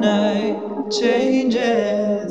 night changes.